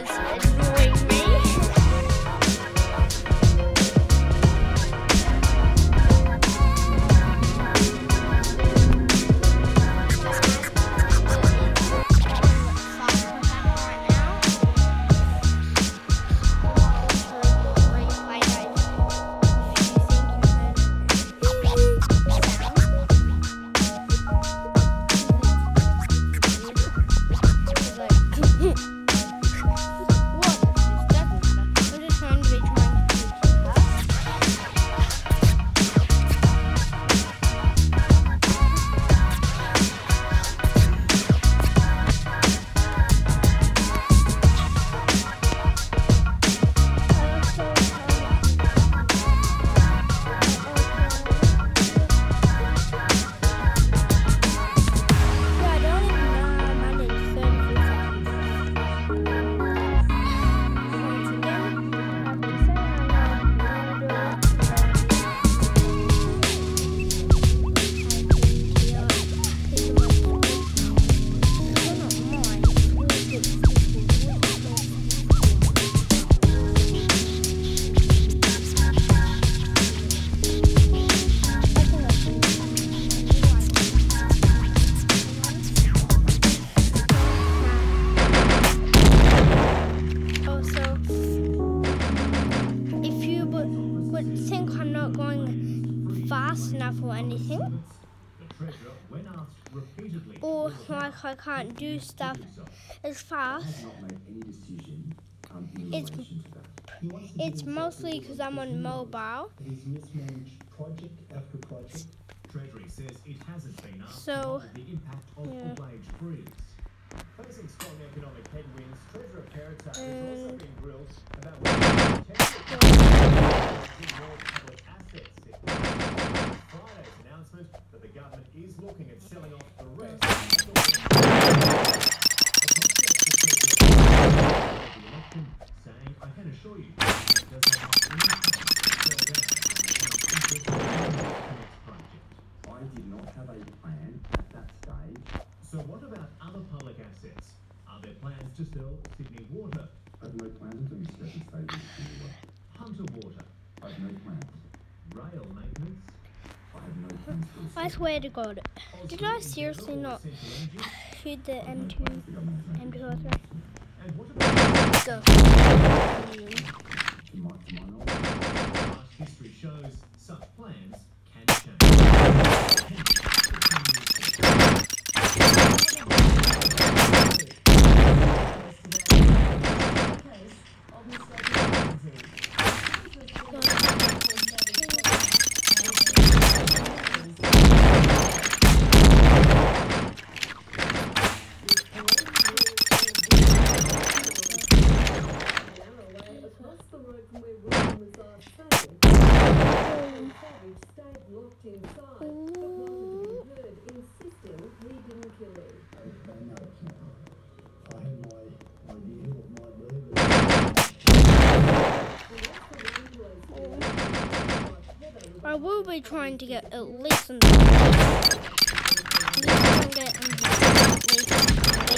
It's enough or anything. The treasurer, when asked repeatedly, Or like I can't do stuff as fast. have not made any decision in It's- relation to that. It's mostly because I'm on mobile. He's mismanaged project after project. Treasury says it hasn't been asked So, the impact of yeah. the wage freeze. Facing strong economic headwinds, Treasurer Perrottet has also been grilled about whether potential more public assets. It was Friday's announcement that the government is looking at selling off the rest of the election, saying, I can assure you, it does not have any to sell down on interest in the next project. I did not have a plan at that stage. So what about other public assets? Are there plans to sell Sydney Water, I have no plans on doing certain stages in the work. Hunter Water, I have no plans. rail maintenance? I swear to God, did I seriously not shoot the M2, the government has no M203? And what about Go. Inside, but wanted to be heard, insisting he didn't kill him. I will be trying to get at least at least